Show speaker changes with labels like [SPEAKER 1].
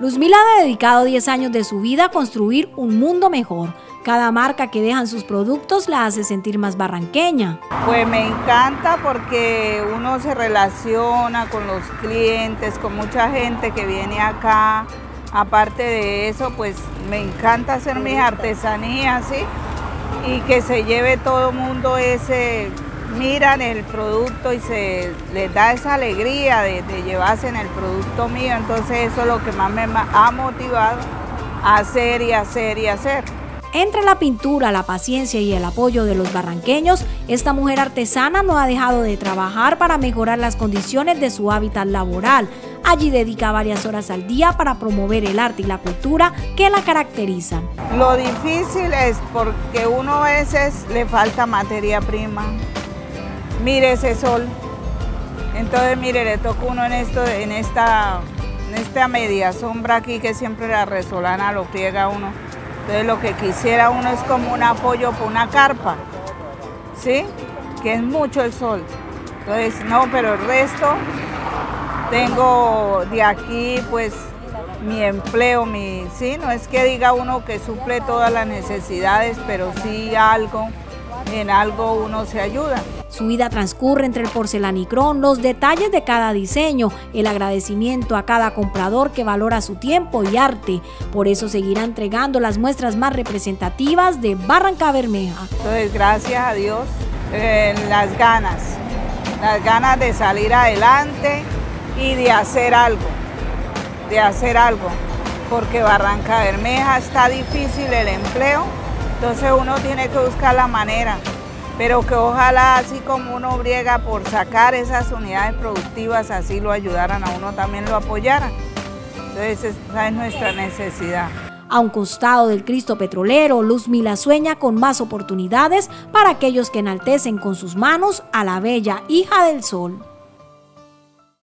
[SPEAKER 1] Luzmila ha dedicado 10 años de su vida a construir un mundo mejor. Cada marca que dejan sus productos la hace sentir más barranqueña.
[SPEAKER 2] Pues me encanta porque uno se relaciona con los clientes, con mucha gente que viene acá. Aparte de eso, pues me encanta hacer mis artesanías, ¿sí? Y que se lleve todo el mundo ese, miran el producto y se les da esa alegría de, de llevarse en el producto mío. Entonces eso es lo que más me ha motivado a hacer y hacer y hacer.
[SPEAKER 1] Entre la pintura, la paciencia y el apoyo de los barranqueños, esta mujer artesana no ha dejado de trabajar para mejorar las condiciones de su hábitat laboral. Allí dedica varias horas al día para promover el arte y la cultura que la caracterizan.
[SPEAKER 2] Lo difícil es porque uno a veces le falta materia prima. Mire ese sol. Entonces, mire, le toca uno en, esto, en, esta, en esta media sombra aquí que siempre la resolana lo friega uno. Entonces lo que quisiera uno es como un apoyo por una carpa, ¿sí? Que es mucho el sol. Entonces, no, pero el resto tengo de aquí pues mi empleo, mi, sí, no es que diga uno que suple todas las necesidades, pero sí algo, en algo uno se ayuda.
[SPEAKER 1] Su vida transcurre entre el porcelanicrón, los detalles de cada diseño, el agradecimiento a cada comprador que valora su tiempo y arte. Por eso seguirá entregando las muestras más representativas de Barranca Bermeja.
[SPEAKER 2] Entonces, gracias a Dios, eh, las ganas, las ganas de salir adelante y de hacer algo, de hacer algo, porque Barranca Bermeja está difícil el empleo, entonces uno tiene que buscar la manera pero que ojalá así como uno briega por sacar esas unidades productivas, así lo ayudaran a uno, también lo apoyaran. Entonces esa es nuestra necesidad.
[SPEAKER 1] A un costado del Cristo petrolero, Luz Mila sueña con más oportunidades para aquellos que enaltecen con sus manos a la bella hija del sol.